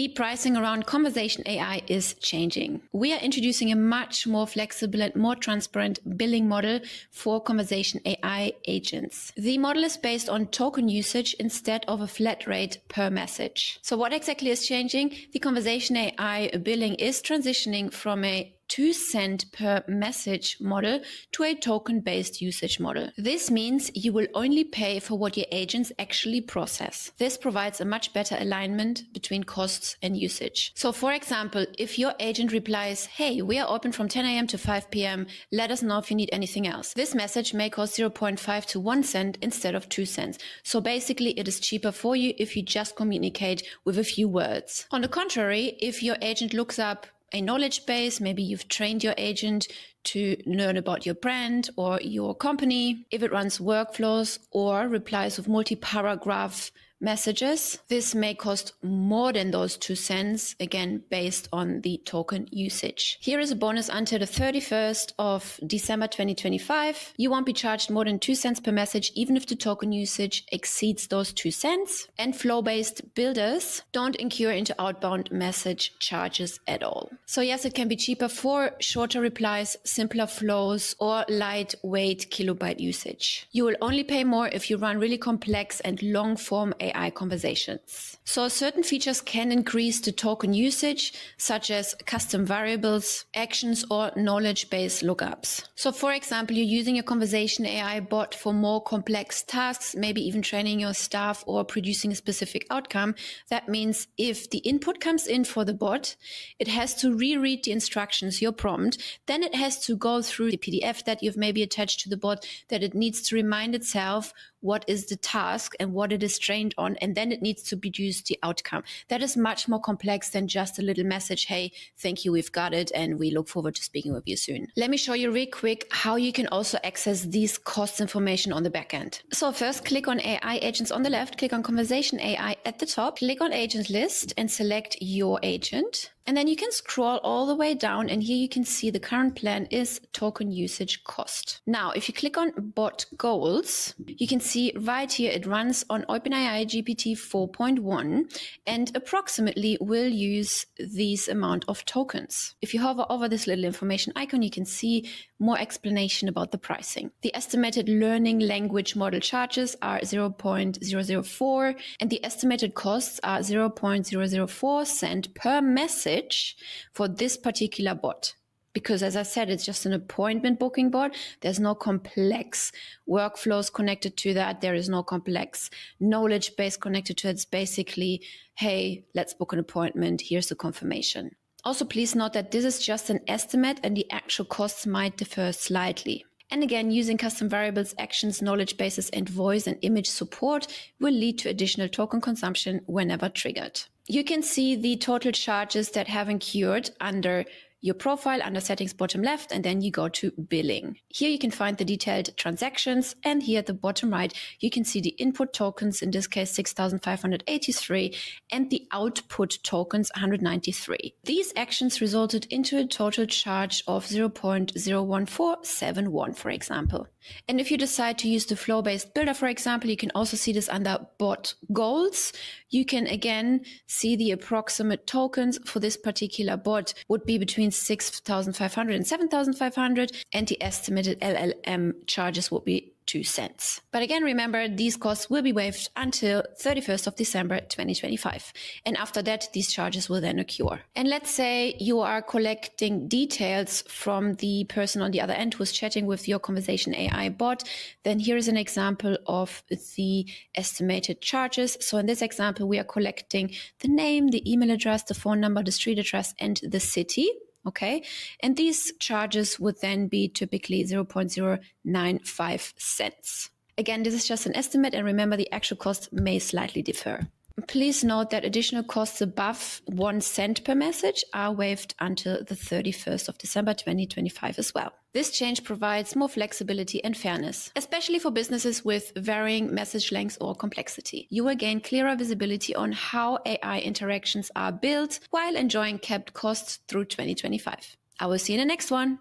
The pricing around conversation AI is changing. We are introducing a much more flexible and more transparent billing model for conversation AI agents. The model is based on token usage instead of a flat rate per message. So what exactly is changing? The conversation AI billing is transitioning from a 2 cent per message model to a token based usage model. This means you will only pay for what your agents actually process. This provides a much better alignment between costs and usage. So for example, if your agent replies, Hey, we are open from 10 a.m. to 5 p.m. Let us know if you need anything else. This message may cost 0.5 to 1 cent instead of 2 cents. So basically it is cheaper for you if you just communicate with a few words. On the contrary, if your agent looks up a knowledge base. Maybe you've trained your agent to learn about your brand or your company. If it runs workflows or replies with multi paragraph messages. This may cost more than those two cents, again, based on the token usage. Here is a bonus until the 31st of December 2025. You won't be charged more than two cents per message, even if the token usage exceeds those two cents. And flow based builders don't incur into outbound message charges at all. So yes, it can be cheaper for shorter replies, simpler flows, or lightweight kilobyte usage. You will only pay more if you run really complex and long form AI conversations. So certain features can increase the token usage, such as custom variables, actions, or knowledge-based lookups. So for example, you're using a conversation AI bot for more complex tasks, maybe even training your staff or producing a specific outcome. That means if the input comes in for the bot, it has to reread the instructions, your prompt, then it has to go through the PDF that you've maybe attached to the bot, that it needs to remind itself what is the task and what it is trained on, and then it needs to produce the outcome. That is much more complex than just a little message, hey, thank you, we've got it, and we look forward to speaking with you soon. Let me show you real quick how you can also access these cost information on the back end. So first click on AI agents on the left, click on conversation AI at the top, click on agent list and select your agent. And then you can scroll all the way down and here you can see the current plan is token usage cost. Now, if you click on bot goals, you can see right here it runs on OpenAI GPT 4.1 and approximately will use these amount of tokens. If you hover over this little information icon, you can see more explanation about the pricing. The estimated learning language model charges are 0.004 and the estimated costs are 0.004 cent per message message for this particular bot. Because as I said, it's just an appointment booking bot There's no complex workflows connected to that. There is no complex knowledge base connected to it. It's basically, hey, let's book an appointment. Here's the confirmation. Also, please note that this is just an estimate and the actual costs might differ slightly. And again, using custom variables, actions, knowledge bases, and voice and image support will lead to additional token consumption whenever triggered. You can see the total charges that have incurred under your profile under settings bottom left, and then you go to billing. Here you can find the detailed transactions. And here at the bottom right, you can see the input tokens, in this case, 6,583 and the output tokens, 193. These actions resulted into a total charge of 0.01471, for example. And if you decide to use the flow based builder, for example, you can also see this under bot goals. You can again see the approximate tokens for this particular bot would be between between 6,500 and 7,500 and the estimated LLM charges will be 2 cents. But again, remember these costs will be waived until 31st of December 2025. And after that, these charges will then occur. And let's say you are collecting details from the person on the other end who's chatting with your conversation AI bot. Then here is an example of the estimated charges. So in this example, we are collecting the name, the email address, the phone number, the street address, and the city. Okay. And these charges would then be typically 0.095 cents. Again, this is just an estimate and remember the actual cost may slightly differ. Please note that additional costs above one cent per message are waived until the 31st of December 2025 as well. This change provides more flexibility and fairness, especially for businesses with varying message lengths or complexity. You will gain clearer visibility on how AI interactions are built while enjoying capped costs through 2025. I will see you in the next one.